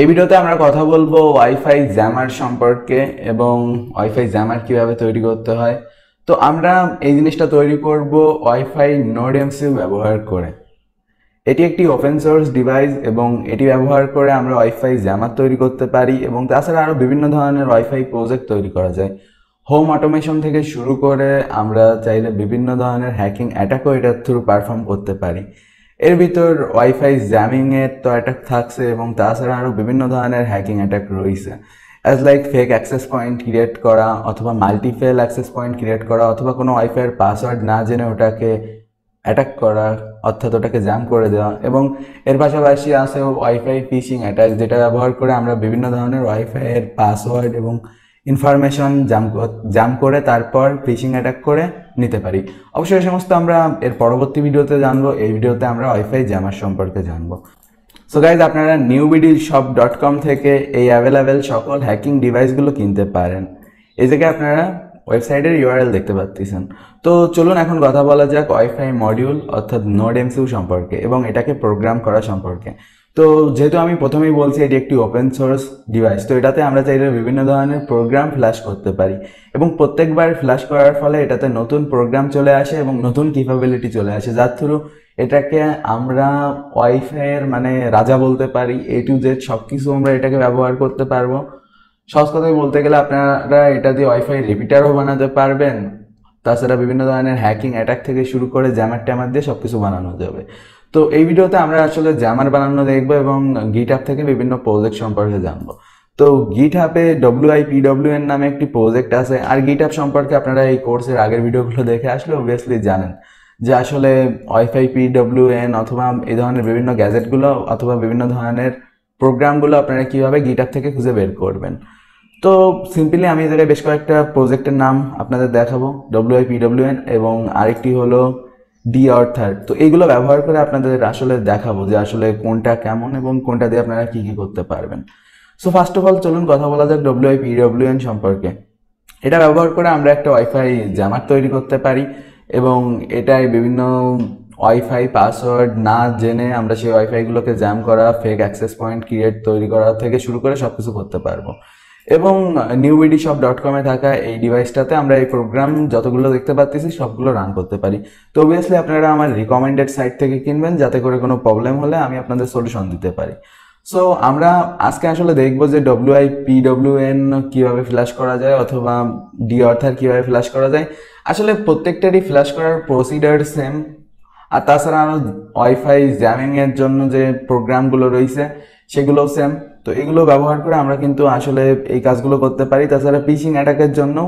এই ভিডিওতে আমরা কথা বলব ওয়াইফাই জ্যামার সম্পর্কে এবং ওয়াইফাই জ্যামার কীভাবে তৈরি করতে হয়। তো আমরা এই জিনিসটা তৈরি করব ওয়াইফাই নোড এমসিউ ব্যবহার করে। এটি একটি ওপেন সোর্স ডিভাইস এবং এটি ব্যবহার করে আমরা ওয়াইফাই জ্যামার তৈরি করতে পারি এবং তাছাড়া আরও বিভিন্ন ধরনের ওয়াইফাই প্রজেক্ট তৈরি করা যায়। হোম অটোমেশন থেকে শুরু করে আমরা চাইলে বিভিন্ন ধরনের হ্যাকিং অ্যাটাকও এটার থ্রু পারফর্ম করতে পারি। এর ভিতর ওয়াইফাই জ্যামিং এর তো অ্যাটাক থাকছে এবং তাছাড়া আরও বিভিন্ন ধরনের হ্যাকিং অ্যাটাক রয়েছে। As like fake access point create করা অথবা মাল্টিফেল অ্যাক্সেস পয়েন্ট ক্রিয়েট করা অথবা কোনো ওয়াইফাইয়ের পাসওয়ার্ড না জেনে ওটাকে অ্যাটাক করা, অর্থাৎ ওটাকে জ্যাম করে দেওয়া এবং এর পাশাপাশি আছে ওয়াইফাই ফিশিং অ্যাটাক যেটা ব্যবহার করে আমরা বিভিন্ন ধরনের ওয়াইফাইয়ের পাসওয়ার্ড এবং ইনফরমেশন জাম জাম করে তারপর ফিশিং অ্যাটাক করে নিতে পারি অবশ্যই সমস্ত আমরা এর পরবর্তী ভিডিওতে জানব এই ভিডিওতে আমরা ওয়াইফাই জামার সম্পর্কে জানব সো গাইজ আপনারা নিউবিডি শপ ডট কম থেকে এই অ্যাভেলেবেল সকল হ্যাকিং ডিভাইসগুলো কিনতে পারেন এই জায়গায় আপনারা ওয়েবসাইটের ইউআরএল দেখতে পাচ্ছেন তো চলুন এখন কথা বলা যাক ওয়াইফাই মডিউল অর্থাৎ নোড এমসিউ সম্পর্কে এবং এটাকে প্রোগ্রাম করা সম্পর্কে। তো যেহেতু আমি প্রথমেই বলছি এটি একটি ওপেন সোর্স ডিভাইস তো এটাতে আমরা চাইলে বিভিন্ন ধরনের প্রোগ্রাম ফ্ল্যাশ করতে পারি। এবং প্রত্যেকবার ফ্ল্যাশ করার ফলে এটাতে নতুন প্রোগ্রাম চলে আসে এবং নতুন কিপাবিলিটি চলে আসে। যার থ্রু এটাকে আমরা ওয়াইফাইয়ের মানে রাজা বলতে পারি এ টু জেড সব কিছু আমরা এটাকে ব্যবহার করতে পারব। সহজ কথায় বলতে গেলে আপনারা এটা দিয়ে ওয়াইফাই রিপিটারও বানাতে পারবেন। তাছাড়া বিভিন্ন ধরনের হ্যাকিং অ্যাটাক থেকে শুরু করে জ্যামার ট্যামার দিয়ে সব কিছু বানানো যাবে। তো এই ভিডিওতে আমরা আসলে জামার বানানো দেখব এবং গিট অ্যাপ থেকে বিভিন্ন প্রজেক্ট সম্পর্কে জানব। তো গিট হাবে ডব্লিউ আই পিডব্লিউ এর নামে একটি প্রজেক্ট আছে, আর গিট অ্যাপ সম্পর্কে আপনারা এই কোর্সের আগের ভিডিওগুলো দেখে আসলে অবভিয়াসলি জানেন যে আসলে ওয়াইফাই পিডব্লিউ এন অথবা এই ধরনের বিভিন্ন গ্যাজেটগুলো অথবা বিভিন্ন ধরনের প্রোগ্রামগুলো আপনারা কীভাবে গিট অ্যাপ থেকে খুঁজে বের করবেন। তো সিম্পলি আমি জায়গায় বেশ কয়েকটা প্রজেক্টের নাম আপনাদের দেখাবো ডব্লিউ আই পিডব্লিউ এন এবং আরেকটি হলো ডি অর্থাৎ তো এইগুলো ব্যবহার করে আপনাদের আসলে দেখাবো যে আসলে কোনটা কেমন এবং কোনটা দিয়ে আপনারা কি কি করতে পারবেন। সো ফার্স্ট অফ অল চলুন কথা বলা যাক ডব্লিউ আই পিডব্লিউ সম্পর্কে। এটা ব্যবহার করে আমরা একটা ওয়াইফাই জ্যামার তৈরি করতে পারি এবং এটাই বিভিন্ন ওয়াইফাই পাসওয়ার্ড না জেনে আমরা সেই ওয়াইফাইগুলোকে জ্যাম করা ফেক অ্যাক্সেস পয়েন্ট ক্রিয়েট তৈরি করা থেকে শুরু করে সব কিছু করতে পারব। এবং নিউবিডি শপ ডট কমে থাকা এই ডিভাইসটাতে আমরা এই প্রোগ্রাম যতগুলো দেখতে পাচ্ছি সবগুলো রান করতে পারি। তো অবভিয়াসলি আপনারা আমার রিকমেন্ডেড সাইট থেকে কিনবেন, যাতে করে কোনো প্রবলেম হলে আমি আপনাদের সলিউশন দিতে পারি। সো আমরা আজকে আসলে দেখব যে ডব্লিউ আই পিডব্লিউ এন কীভাবে ফ্ল্যাশ করা যায় অথবা ডি অর্থার কীভাবে ফ্ল্যাশ করা যায়। আসলে প্রত্যেকটারই ফ্ল্যাশ করার প্রসিডার সেম আর তাছাড়া আরও ওয়াইফাই জ্যামিংয়ের জন্য যে প্রোগ্রামগুলো রয়েছে, সেগুলোও সেম তো এগুলো ব্যবহার করে আমরা কিন্তু আসলে এই কাজগুলো করতে পারি। তাছাড়া পিচিং অ্যাটাকের জন্য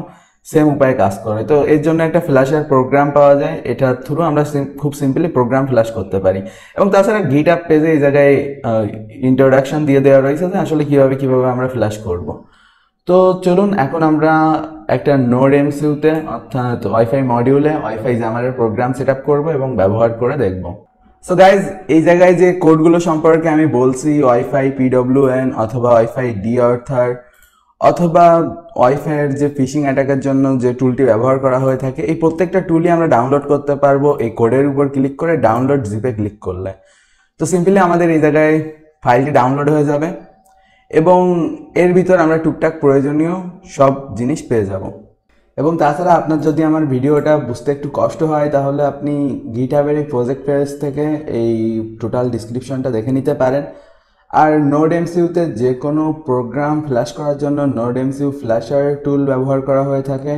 সেম উপায়ে কাজ করে। তো এর জন্য একটা ফ্ল্যাশের প্রোগ্রাম পাওয়া যায়। এটার থ্রু আমরা খুব সিম্পলি প্রোগ্রাম ফ্ল্যাশ করতে পারি। এবং তাছাড়া গিট আপ পেজে এই জায়গায় ইন্ট্রোডাকশন দিয়ে দেওয়া রয়েছে যে আসলে কীভাবে কীভাবে আমরা ফ্ল্যাশ করব। তো চলুন, এখন আমরা একটা নোড এমসিউতে অর্থাৎ ওয়াইফাই মডিউলে ওয়াইফাই জামারের প্রোগ্রাম সেট আপ করব এবং ব্যবহার করে দেখব। সো গাইজ এই জায়গায় যে কোডগুলো সম্পর্কে আমি বলছি ওয়াইফাই পিডব্লিউ এন অথবা ওয়াইফাই ডি অর্থার অথবা ওয়াইফাইয়ের যে ফিশিং অ্যাটাকের জন্য যে টুলটি ব্যবহার করা হয়ে থাকে, এই প্রত্যেকটা টুলই আমরা ডাউনলোড করতে পারব এই কোডের উপর ক্লিক করে ডাউনলোড জিপে ক্লিক করলে। তো সিম্পলি আমাদের এই জায়গায় ফাইলটি ডাউনলোড হয়ে যাবে এবং এর ভিতর আমরা টুকটাক প্রয়োজনীয় সব জিনিস পেয়ে যাব। এবং তাছাড়া আপনার যদি আমার ভিডিওটা বুঝতে একটু কষ্ট হয়, তাহলে আপনি গিটাবের এই প্রজেক্ট পেজ থেকে এই টোটাল ডিসক্রিপশনটা দেখে নিতে পারেন। আর নোড এমসিউতে যে কোনো প্রোগ্রাম ফ্ল্যাশ করার জন্য নোড এমসিউ ফ্ল্যাশার টুল ব্যবহার করা হয়ে থাকে।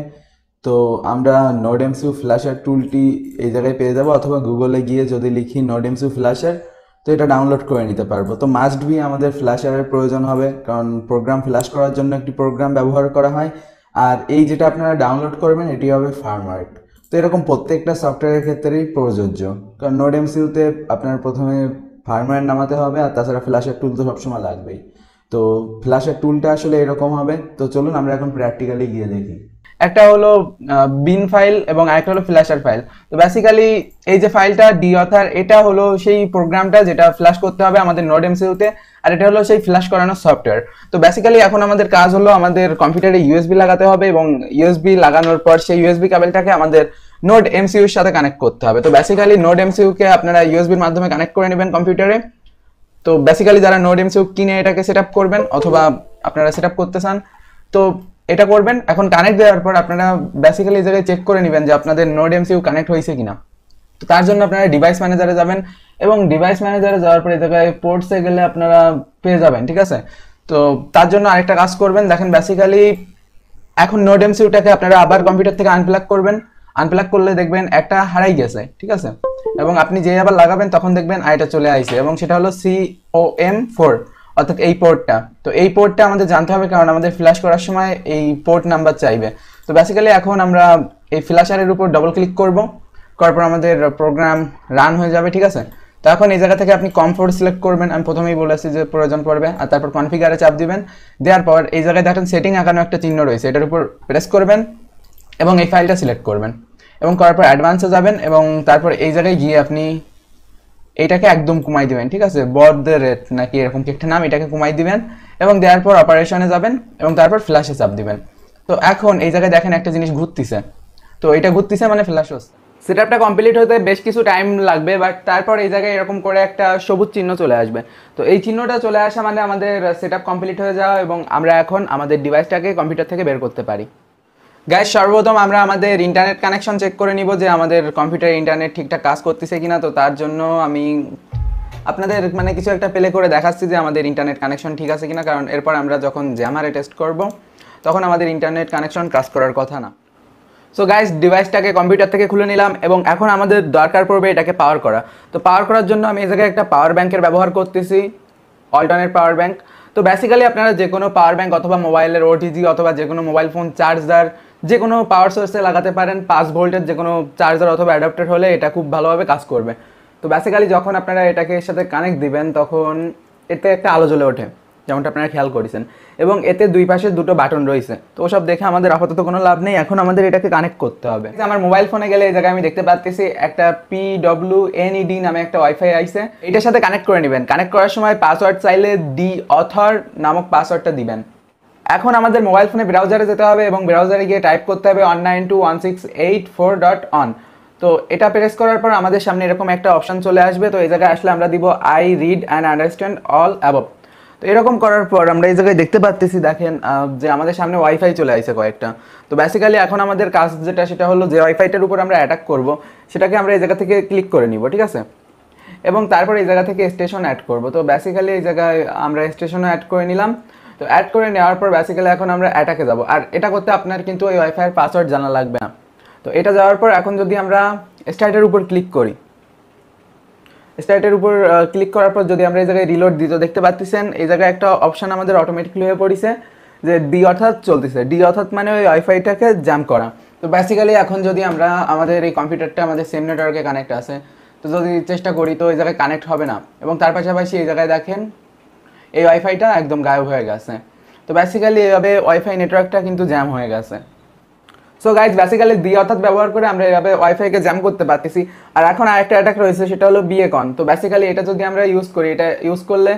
তো আমরা নোড এমসিউ ফ্ল্যাশার টুলটি এই জায়গায় পেয়ে যাব, অথবা গুগলে গিয়ে যদি লিখি নোড এমসিউ ফ্ল্যাশার তো এটা ডাউনলোড করে নিতে পারব। তো মাস্ট বি আমাদের ফ্ল্যাশারের প্রয়োজন হবে, কারণ প্রোগ্রাম ফ্ল্যাশ করার জন্য একটি প্রোগ্রাম ব্যবহার করা হয়। আর এই যেটা আপনারা ডাউনলোড করবেন, এটি হবে ফার্মার্ট তো এরকম প্রত্যেকটা সফটওয়্যারের ক্ষেত্রেই প্রযোজ্য। কারণ নোড এমসিউতে আপনার প্রথমে ফার্মার্ট নামাতে হবে, আর তাছাড়া ফ্ল্যাশের টুল তো সবসময় লাগবেই। তো ফ্ল্যাশের টুলটা আসলে এরকম হবে। তো চলুন আমরা এখন প্র্যাকটিক্যালি গিয়ে দেখি। একটা হলো বিন ফাইল এবং আরেকটা হলো ফ্ল্যাশার ফাইল তো বেসিক্যালি এই যে ফাইলটা ডি অথার এটা হলো সেই প্রোগ্রামটা যেটা ফ্ল্যাশ করতে হবে আমাদের নোড এমসিউতে আর এটা হলো সেই ফ্ল্যাশ করানোর সফটওয়্যার তো বেসিক্যালি এখন আমাদের কাজ হলো আমাদের কম্পিউটারে ইউএসবি লাগাতে হবে এবং ইউএসবি লাগানোর পর সেই ইউএসবি কেবলটাকে আমাদের নোড এমসিউর সাথে কানেক্ট করতে হবে। তো বেসিক্যালি নোড এমসিউ কে আপনারা ইউএসবির মাধ্যমে কানেক্ট করে নেবেন কম্পিউটারে তো বেসিক্যালি যারা নোড এমসিউ কিনে এটাকে সেট করবেন অথবা আপনারা সেট করতে চান, তো এটা করবেন, এখন কানেক্ট দেওয়ার পর আপনারা বেসিক্যালি এই জায়গায় চেক করে নেবেন যে আপনাদের নোড এমসিউ কানেক্ট হয়েছে কিনা। তো তার জন্য আপনারা ডিভাইস ম্যানেজারে যাবেন এবং ডিভাইস ম্যানেজারে যাওয়ার পরে জায়গায় পোর্টসে গেলে আপনারা পেয়ে যাবেন, ঠিক আছে? তো তার জন্য আরেকটা কাজ করবেন, দেখেন বেসিক্যালি এখন নোড এমসিউটাকে আপনারা আবার কম্পিউটার থেকে আনপ্লাগ করবেন। আনপ্লাগ করলে দেখবেন একটা হারাই গেছে, ঠিক আছে? এবং আপনি যে আবার লাগাবেন তখন দেখবেন আইটা চলে আইছে এবং সেটা হলো সি ও এম ফোর অর্থাৎ এই পোর্টটা তো এই পোর্টটা আমাদের জানতে হবে কারণ আমাদের ফ্ল্যাশ করার সময় এই পোর্ট নাম্বার চাইবে। তো বেসিক্যালি এখন আমরা এই ফ্ল্যাশারের উপর ডবল ক্লিক করব। করার পর আমাদের প্রোগ্রাম রান হয়ে যাবে, ঠিক আছে? তো এখন এই জায়গা থেকে আপনি কমফোর্ট সিলেক্ট করবেন। আমি প্রথমেই বলেছি যে প্রয়োজন পড়বে আর তারপর কনফিগারে চাপ দিবেন। দেওয়ার পর এই জায়গায় দেখেন সেটিং আঁকানো একটা চিহ্ন রয়েছে। এটার উপর প্রেস করবেন এবং এই ফাইলটা সিলেক্ট করবেন। এবং করার পর অ্যাডভান্সে যাবেন এবং তারপর এই জায়গায় গিয়ে আপনি এইটাকে একদম কমাই দিবেন, ঠিক আছে? দ্য রেট নাকি এরকম একটা নাম, এটাকে কমাই দিবেন এবং দেওয়ার পর অপারেশনে যাবেন এবং তারপর ফ্ল্যাশে চাপ দিবেন। তো এখন এই জায়গায় দেখেন একটা জিনিস ঘুরতিছে। তো এটা ঘুরতিছে মানে ফ্ল্যাশ হচ্ছে। সেটআপটা কমপ্লিট হতে বেশ কিছু টাইম লাগবে বাট তারপর এই জায়গায় এরকম করে একটা সবুজ চিহ্ন চলে আসবে। তো এই চিহ্নটা চলে আসা মানে আমাদের সেটআপ কমপ্লিট হয়ে যাওয়া এবং আমরা এখন আমাদের ডিভাইসটাকে কম্পিউটার থেকে বের করতে পারি। গ্যাস সর্বপ্রথম আমরা আমাদের ইন্টারনেট কানেকশন চেক করে নিব যে আমাদের কম্পিউটার ইন্টারনেট ঠিকঠাক কাজ করতেছে কিনা। তো তার জন্য আমি আপনাদের মানে কিছু একটা প্লে করে দেখাচ্ছি যে আমাদের ইন্টারনেট কানেকশন ঠিক আছে কিনা। কারণ এরপর আমরা যখন জ্যামারে টেস্ট করব, তখন আমাদের ইন্টারনেট কানেকশন কাজ করার কথা না। সো গাইস ডিভাইসটাকে কম্পিউটার থেকে খুলে নিলাম এবং এখন আমাদের দরকার পড়বে এটাকে পাওয়ার করা। তো পাওয়ার করার জন্য আমি এই জায়গায় একটা পাওয়ার ব্যাংকের ব্যবহার করতেছি অল্টারনেট পাওয়ার ব্যাংক তো বেসিক্যালি আপনারা যে কোনো পাওয়ার ব্যাংক অথবা মোবাইলের ওটিজি অথবা যে কোনো মোবাইল ফোন চার্জার যে কোনো পাওয়ার সোর্সে লাগাতে পারেন, পাঁচ ভোল্টের যে কোনো চার্জার অথবা অ্যাডাপ্টার হলে এটা খুব ভালোভাবে কাজ করবে। তো বেসিক্যালি যখন আপনারা এটাকে এর সাথে কানেক্ট দিবেন, তখন এতে একটা আলো জ্বলে ওঠে, যেমনটা আপনারা খেয়াল করেছেন। এবং এতে দুই পাশে দুটো বাটন রয়েছে। তো ওসব দেখে আমাদের আপাতত কোনো লাভ নেই, এখন আমাদের এটাকে কানেক্ট করতে হবে। আমার মোবাইল ফোনে গেলে এই জায়গায় আমি দেখতে পাচ্ছি একটা পি ডব্লিউ এনইডি নামে একটা ওয়াইফাই আইছে। এটার সাথে কানেক্ট করে নেবেন। কানেক্ট করার সময় পাসওয়ার্ড চাইলে ডি অথর নামক পাসওয়ার্ডটা দিবেন। এখন আমাদের মোবাইল ফোনে ব্রাউজারে যেতে হবে এবং ব্রাউজারে গিয়ে টাইপ করতে হবে one nine two one six eight four dot one তো এটা প্রেস করার পর আমাদের সামনে এরকম একটা অপশন চলে আসবে। তো এই জায়গায় আসলে আমরা দিব I read and understand all above তো এরকম করার পর আমরা এই জায়গায় দেখতে পাচ্ছি দেখেন যে আমাদের সামনে ওয়াইফাই চলে আসছে কয়েকটা। তো বেসিক্যালি এখন আমাদের কাজ যেটা, সেটা হলো যে ওয়াইফাইটার উপর আমরা অ্যাটাক করব, সেটাকে আমরা এই জায়গা থেকে ক্লিক করে নিব, ঠিক আছে? এবং তারপর এই জায়গা থেকে স্টেশন অ্যাড করব। তো বেসিক্যালি এই জায়গায় আমরা স্টেশনও অ্যাড করে নিলাম। তো অ্যাড করে নেওয়ার পর বেসিক্যালি এখন আমরা অ্যাটাকে যাব। আর এটা করতে আপনার কিন্তু ওই ওয়াইফাইয়ের পাসওয়ার্ড জানা লাগবে না। তো এটা যাওয়ার পর এখন যদি আমরা স্টার্টের উপর ক্লিক করি স্টার্টের উপর ক্লিক করার পর যদি আমরা এই জায়গায় রিলোড দিই, তো দেখতে পাচ্ছেন এই জায়গায় একটা অপশন আমাদের অটোমেটিকলি হয়ে পড়েছে, যে ডি অর্থাৎ চলতেছে। ডি অর্থাৎ মানে ওই ওয়াইফাইটাকে জ্যাম করা। তো বেসিক্যালি এখন যদি আমরা আমাদের এই কম্পিউটারটা আমাদের সেম নেটওয়ার্কে কানেক্ট আছে, তো যদি চেষ্টা করি, তো এই জায়গায় কানেক্ট হবে না। এবং তার পাশাপাশি এই জায়গায় দেখেন এই ওয়াইফাইটা একদম গায়েব হয়ে গেছে। তো বেসিক্যালি এভাবে ওয়াইফাই নেটওয়ার্কটা কিন্তু জ্যাম হয়ে গেছে। সো গাইজ বেসিক্যালি ডি অর্থাৎ ব্যবহার করে আমরা এভাবে ওয়াইফাইকে জ্যাম করতে পারতেছি। আর এখন আরেকটা অ্যাটাক রয়েছে, সেটা হলো বিএকন তো বেসিক্যালি এটা যদি আমরা ইউজ করি, এটা ইউজ করলে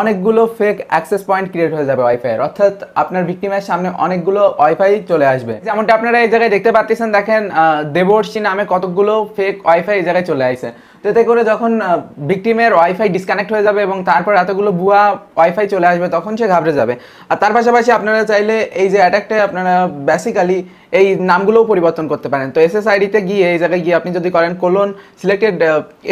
অনেকগুলো ফেক অ্যাক্সেস পয়েন্ট ক্রিয়েট হয়ে যাবে ওয়াইফাইয়ের অর্থাৎ আপনার ভিক্টিমের সামনে অনেকগুলো ওয়াইফাই চলে আসবে। যেমনটা আপনারা এই জায়গায় দেখতে পাচ্ছেন দেখেন দেবর্ষি নামে কতগুলো ফেক ওয়াইফাই এই জায়গায় চলে আসে এতে করে যখন ভিক্টিমের ওয়াইফাই ডিসকানেক্ট হয়ে যাবে এবং তারপর এতগুলো ভুয়া ওয়াইফাই চলে আসবে, তখন সে ঘাবড়ে যাবে। আর তার পাশাপাশি আপনারা চাইলে এই যে অ্যাটাকটা আপনারা বেসিক্যালি এই নামগুলোও পরিবর্তন করতে পারেন। তো এস এস আইডিতে গিয়ে, এই জায়গায় গিয়ে আপনি যদি করেন কোলন সিলেক্টেড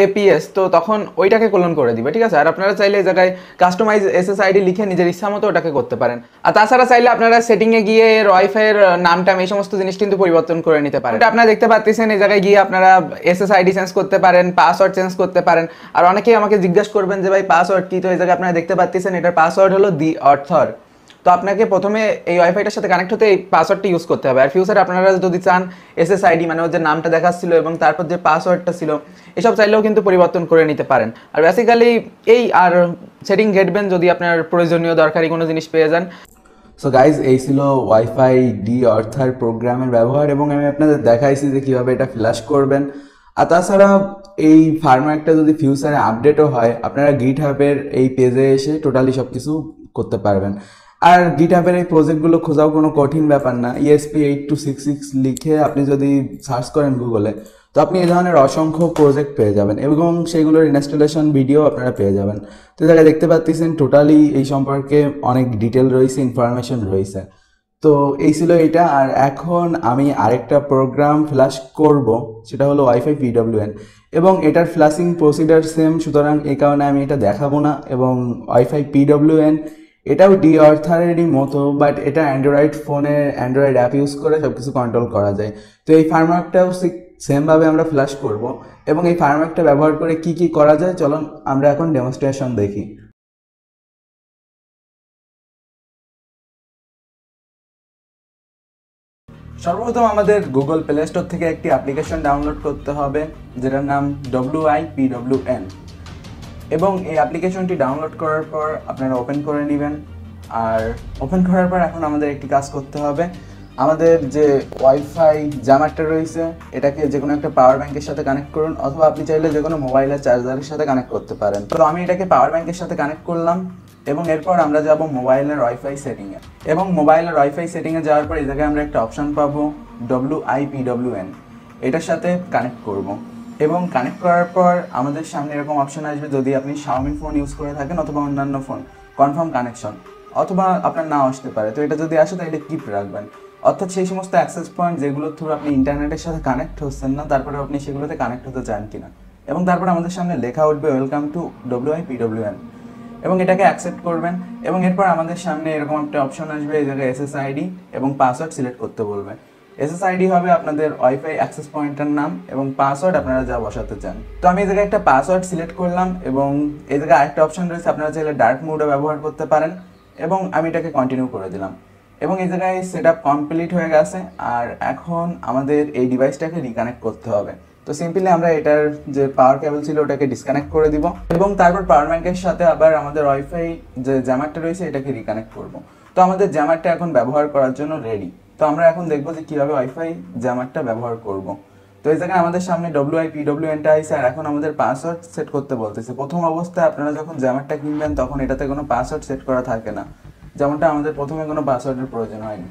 এপিএস তো তখন ওইটাকে কোলন করে দিবে, ঠিক আছে? আর আপনারা চাইলে এই জায়গায় কাস্টমাইজ এস এস আইডি লিখে নিজের ইচ্ছা মতো ওটাকে করতে পারেন। আর তাছাড়া চাইলে আপনারা সেটিংয়ে গিয়ে এর ওয়াইফাইয়ের নামটা এই সমস্ত জিনিস কিন্তু পরিবর্তন করে নিতে পারেন। আপনারা দেখতে পাচ্ছেন এই জায়গায় গিয়ে আপনারা এস এস আইডি চেঞ্জ করতে পারেন পাসওয়ার্ড চেঞ্জ করতে পারেন। আর অনেকেই আমাকে জিজ্ঞাসা করবেন যে, ভাই পাসওয়ার্ড কি? তো এই জায়গায় আপনারা দেখতে পাচ্ছেন, এটার পাসওয়ার্ড হলো দি অর্থর তো আপনাকে প্রথমে এই ওয়াইফাইটার সাথে কানেক্ট হতে এই পাসওয়ার্ডটা ইউজ করতে হবে। আর ফিউচারে আপনারা যদি চান এসএসআইডি মানে যে নামটা দেখাচ্ছিল এবং তারপর যে পাসওয়ার্ডটা ছিল, এসব চাইলেও কিন্তু পরিবর্তন করে নিতে পারেন। আর বেসিক্যালি এই আর সেটিং ঘেটবেন যদি আপনার প্রয়োজনীয়, দরকারি কোনো জিনিস পেয়ে যান। সো গাইজ এই ছিল ওয়াইফাই ডি অর্থার প্রোগ্রামের ব্যবহার এবং আমি আপনাদের দেখাইছি যে কীভাবে এটা ফ্ল্যাশ করবেন। আর তাছাড়া এই ফার্মারটা যদি ফিউচারে আপডেটও হয়, আপনারা গিট হাবের এই পেজে এসে টোটালি সব কিছু করতে পারবেন। আর গিটহাবের এই প্রজেক্টগুলো খোঁজাও কোনো কঠিন ব্যাপার না। ESP eight two six six লিখে আপনি যদি সার্চ করেন গুগলে তো আপনি এই ধরনের অসংখ্য প্রজেক্ট পেয়ে যাবেন এবং সেগুলোর ইনস্টলেশন ভিডিও আপনারা পেয়ে যাবেন। তো জায়গায় দেখতে পাচ্ছেন টোটালি এই সম্পর্কে অনেক ডিটেল রয়েছে ইনফরমেশন রয়েছে। তো এই ছিল এটা, আর এখন আমি আরেকটা প্রোগ্রাম ফ্ল্যাশ করব, সেটা হলো ওয়াইফাই পিডব্লিউএন এবং এটার ফ্ল্যাশিং প্রসিডার সেম সুতরাং এই কারণে আমি এটা দেখাবো না, এবং ওয়াইফাই পিডব্লিউএন এটাও ডি অর্থারেরই মতো বাট এটা অ্যান্ড্রয়েড ফোনে অ্যান্ড্রয়েড অ্যাপ ইউজ করে সব কিছু কন্ট্রোল করা যায়। তো এই ফার্মার্কটাও সেমভাবে আমরা ফ্ল্যাশ করব, এবং এই ফার্মার্কটা ব্যবহার করে কি কি করা যায়, চলুন আমরা এখন ডেমনস্ট্রেশন দেখি। সর্বপ্রথম আমাদের গুগল প্লে স্টোর থেকে একটি অ্যাপ্লিকেশন ডাউনলোড করতে হবে, যেটার নাম W I P W N এবং এই অ্যাপ্লিকেশনটি ডাউনলোড করার পর আপনারা ওপেন করে নেবেন। আর ওপেন করার পর এখন আমাদের একটি কাজ করতে হবে। আমাদের যে ওয়াইফাই জামারটা রয়েছে, এটাকে যে কোনো একটা পাওয়ার ব্যাংকের সাথে কানেক্ট করুন, অথবা আপনি চাইলে যে কোনো মোবাইলের চার্জারের সাথে কানেক্ট করতে পারেন। তো আমি এটাকে পাওয়ার ব্যাংকের সাথে কানেক্ট করলাম, এবং এরপর আমরা যাব মোবাইলের ওয়াইফাই সেটিংয়ে এবং মোবাইলের ওয়াইফাই সেটিংয়ে যাওয়ার পর এই জায়গায় আমরা একটা অপশন পাবো W I P W N এটার সাথে কানেক্ট করব। এবং কানেক্ট করার পর আমাদের সামনে এরকম অপশন আসবে যদি আপনি শাওমি ফোন ইউজ করে থাকেন অথবা অন্যান্য ফোন কনফার্ম কানেকশন অথবা আপনার নাও আসতে পারে। তো এটা যদি আসে, তাহলে কিপ রাখবেন। অর্থাৎ সেই সমস্ত অ্যাক্সেস পয়েন্ট যেগুলোর থ্রু আপনি ইন্টারনেটের সাথে কানেক্ট হচ্ছেন না, তারপরে আপনি সেগুলোতে কানেক্ট হতে চান কিনা। এবং তারপর আমাদের সামনে লেখা উঠবে welcome to W I PWN এবং এটাকে অ্যাকসেপ্ট করবেন এবং এরপর আমাদের সামনে এরকম একটা অপশন আসবে, এই জায়গায় এসএসআইডি এবং পাসওয়ার্ড সিলেক্ট করতে বলবে। এসএসআইডি হবে আপনাদের ওয়াইফাই অ্যাক্সেস পয়েন্টের নাম এবং পাসওয়ার্ড আপনারা যা বসাতে চান। তো আমি এই জায়গায় একটা পাসওয়ার্ড সিলেক্ট করলাম এবং এই জায়গায় আরেকটা অপশন রয়েছে, আপনারা চাইলে ডার্ক মোডও ব্যবহার করতে পারেন এবং আমি এটাকে কন্টিনিউ করে দিলাম। এবং এই জায়গায় সেট আপ কমপ্লিট হয়ে গেছে, আর এখন আমাদের এই ডিভাইসটাকে রিকানেক্ট করতে হবে। তো সিম্পলি আমরা এটার যে পাওয়ার কেবল ছিল ওটাকে ডিসকানেক্ট করে দিব এবং তারপর পাওয়ার ব্যাংকের সাথে আবার আমাদের ওয়াইফাই যে জ্যামারটা রয়েছে এটাকে রিকানেক্ট করব। তো আমাদের জ্যামারটা এখন ব্যবহার করার জন্য রেডি তো আমরা এখন দেখব যে কীভাবে ওয়াইফাই জ্যামারটা ব্যবহার করব। তো এই জায়গায় আমাদের সামনে ডব্লিউ আই পি ডব্লিউ এনটা আইসে আর এখন আমাদের পাসওয়ার্ড সেট করতে বলতেছে। প্রথম অবস্থায় আপনারা যখন জ্যামারটা কিনবেন, তখন এটাতে কোনো পাসওয়ার্ড সেট করা থাকে না। যেমনটা আমাদের প্রথমে কোনো পাসওয়ার্ডের প্রয়োজন হয়নি।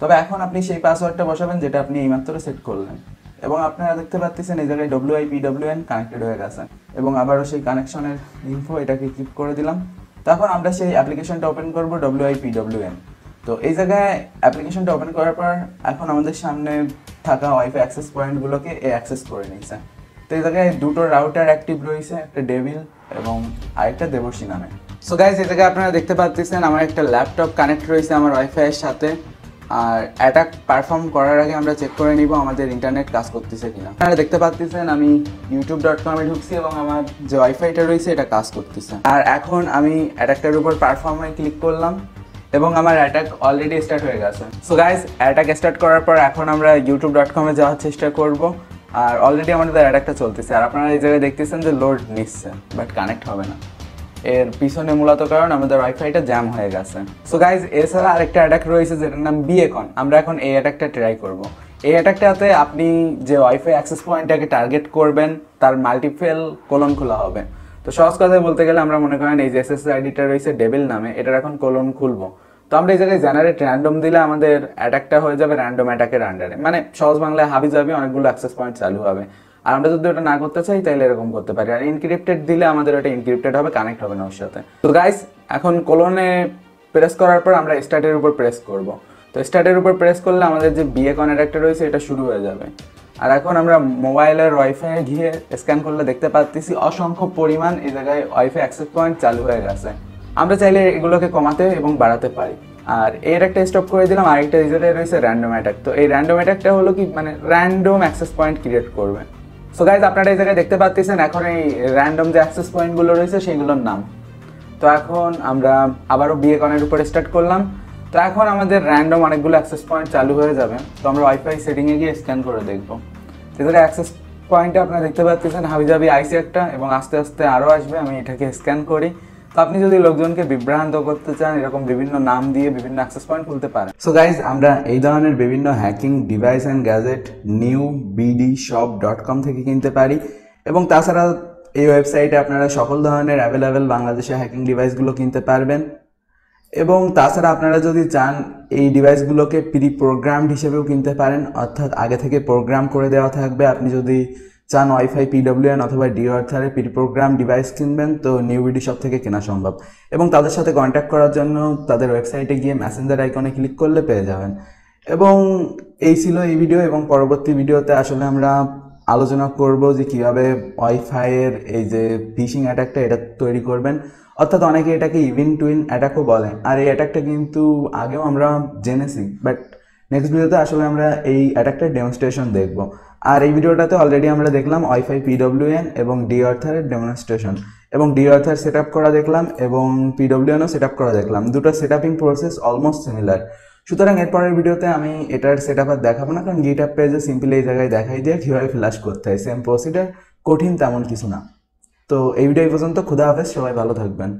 তবে এখন আপনি সেই পাসওয়ার্ডটা বসাবেন, যেটা আপনি এইমাত্র সেট করলেন। এবং আপনারা দেখতে পাচ্ছেন এই জায়গায় W I P W N connected হয়ে গেছে। এবং আবারও সেই কানেকশনের ইনফো এটাকে ক্লিক করে দিলাম। তখন আমরা সেই অ্যাপ্লিকেশনটা ওপেন করব W I P W N তো এই জায়গায় অ্যাপ্লিকেশনটা ওপেন করার পর এখন আমাদের সামনে থাকা ওয়াইফাই অ্যাক্সেস পয়েন্টগুলোকে এ অ্যাক্সেস করে নিয়েছে। তো এই জায়গায় দুটো রাউটার অ্যাক্টিভ রয়েছে, একটা ডেভিল এবং আরেকটা দেবর্ষী নামে। সো গাইজ এই জায়গায় আপনারা দেখতে পাচ্ছেন আমার একটা ল্যাপটপ কানেক্ট রয়েছে আমার ওয়াইফাইয়ের সাথে। আর অ্যাটাক পারফর্ম করার আগে আমরা চেক করে নিব আমাদের ইন্টারনেট কাজ করতেছে কিনা। আপনারা দেখতে পাচ্ছেন আমি ইউটিউব ডট কমে ঢুকছি এবং আমার যে ওয়াইফাইটা রয়েছে, এটা কাজ করতেছে। আর এখন আমি অ্যাটাকটার উপর পারফর্মে ক্লিক করলাম এবং আমার অ্যাটাক অলরেডি স্টার্ট হয়ে গেছে। সো গাইজ অ্যাটাক স্টার্ট করার পর এখন আমরা ইউটিউব ডট কমে যাওয়ার চেষ্টা করব। আর অলরেডি আমাদের অ্যাটাকটা চলতেছে। আর আপনারা এই জায়গায় দেখতেছেন যে লোড নিচ্ছে বাট কানেক্ট হবে না। এর পিছনে মূলত কারণ আমাদের ওয়াইফাইটা জ্যাম হয়ে গেছে। সো গাইজ এছাড়া আরেকটা অ্যাটাক রয়েছে যেটার নাম বিএকন আমরা এখন এই অ্যাটাকটা ট্রাই করব। এই অ্যাটাকটাতে আপনি যে ওয়াইফাই অ্যাক্সেস পয়েন্টটাকে টার্গেট করবেন, তার মাল্টিপেল কোলন খোলা হবে। তো সহজ কথায় বলতে গেলে আমরা মনে করেন এই যে এসএস আইডিটা রয়েছে ডেবিল নামে, এটার এখন কোলন খুলবো। তো আমরা এই জায়গায় জেনারেট র্যান্ডম দিলে আমাদের অ্যাটাকটা হয়ে যাবে র্যান্ডম অ্যাটাকের আন্ডারে মানে সহজ বাংলায় হাবি যাবে অনেকগুলো অ্যাক্সেস পয়েন্ট চালু হবে। আর আমরা যদি ওটা না করতে চাই, তাহলে এরকম করতে পারি। আর ইনক্রিপ্টেড দিলে আমাদের ওটা ইনক্রিপ্টেড হবে কানেক্ট হবে না ওর সাথে। তো গাইস এখন কোলনে প্রেস করার পর আমরা স্টার্টের উপর প্রেস করব। তো স্টার্টের উপর প্রেস করলে আমাদের যে বিয়ে কনেক্টটা রয়েছে, এটা শুরু হয়ে যাবে। আর এখন আমরা মোবাইলের ওয়াইফাই গিয়ে স্ক্যান করলে দেখতে পাচ্ছি অসংখ্য পরিমাণ এই জায়গায় ওয়াইফাই অ্যাক্সেস পয়েন্ট চালু হয়ে গেছে। আমরা চাইলে এগুলোকে কমাতে এবং বাড়াতে পারি। আর এর একটা স্টপ করে দিলাম, আরেকটা রিজাল্টে রয়েছে র্যান্ডম অ্যাটাক তো এই র্যান্ডম অ্যাটাকটা হলো কি মানে র্যান্ডম অ্যাক্সেস পয়েন্ট ক্রিয়েট করবে। সো গাইজ আপনারা এই জায়গায় দেখতে পাচ্ছেন এখন এই র্যান্ডম যে অ্যাক্সেস পয়েন্টগুলো রয়েছে, সেইগুলোর নাম। তো এখন আমরা আবারও বিয়ে কনের উপরে স্টার্ট করলাম। তো এখন আমাদের র্যান্ডম অনেকগুলো অ্যাক্সেস পয়েন্ট চালু হয়ে যাবে। তো আমরা ওয়াইফাই সেটিংয়ে গিয়ে স্ক্যান করে দেখব। এদের অ্যাক্সেস পয়েন্টে আপনারা দেখতে পাচ্ছেন হাবিজাবি আইসি একটা এবং আস্তে আস্তে আরও আসবে। আমি এটাকে স্ক্যান করি। তো আপনি যদি লোকজনকে বিভ্রান্ত করতে চান, এরকম বিভিন্ন নাম দিয়ে বিভিন্ন অ্যাক্সেস পয়েন্ট খুলতে পারেন। সো গাইজ আমরা এই ধরনের বিভিন্ন hacking device and gadget new BD shop dot com থেকে কিনতে পারি। এবং তাছাড়া এই ওয়েবসাইটে আপনারা সকল ধরনের অ্যাভেলেবেল বাংলাদেশে হ্যাকিং ডিভাইসগুলো কিনতে পারবেন। এবং তাছাড়া আপনারা যদি চান, এই ডিভাইসগুলোকে প্রি প্রোগ্রামড হিসেবেও কিনতে পারেন। অর্থাৎ আগে থেকে প্রোগ্রাম করে দেওয়া থাকবে। আপনি যদি চান ওয়াইফাই, পিডব্লিউএন অথবা ডিওয়ার্থারে প্রি প্রোগ্রাম, ডিভাইস কিনবেন, তো নিউ বিডি শপ থেকে কেনা সম্ভব। এবং তাদের সাথে কন্ট্যাক্ট করার জন্য তাদের ওয়েবসাইটে গিয়ে মেসেঞ্জার আইকনে ক্লিক করলে পেয়ে যাবেন। এবং এই ছিল এই ভিডিও এবং পরবর্তী ভিডিওতে আসলে আমরা আলোচনা করব যে কীভাবে ওয়াইফাইয়ের এই যে ফিশিং অ্যাটাকটা এটা তৈরি করবেন। অর্থাৎ অনেকে এটাকে ইভিন টুইন অ্যাটাকও বলে। আর এই অ্যাটাকটা কিন্তু আগেও আমরা জেনেছি বাট নেক্সট ভিডিওতে আসলে আমরা এই অ্যাটাকটার ডেমনস্ট্রেশন দেখব। আর এই ভিডিওটাতে অলরেডি আমরা দেখলাম ওয়াইফাই, পিডব্লিউএন এবং ডি আর্থারের ডেমনস্ট্রেশন এবং ডি আর্থার সেট করা দেখলাম এবং পিডব্লিউএনও সেট করা দেখলাম। দুটো সেট প্রসেস অলমোস্ট সিমিলার সুতরাং এরপরের ভিডিওতে আমি এটার সেট আর দেখাবো না, কারণ গিট আপ পেজে সিম্পলি এই জায়গায় দেখাই দিয়ে কীভাবে ফ্ল্যাশ করতে হয়। সেম প্রসিডার কঠিন তেমন কিছু না। তো এই ভিডিও এই পর্যন্ত, খুদা হাফেজ, সবাই ভালো থাকবেন।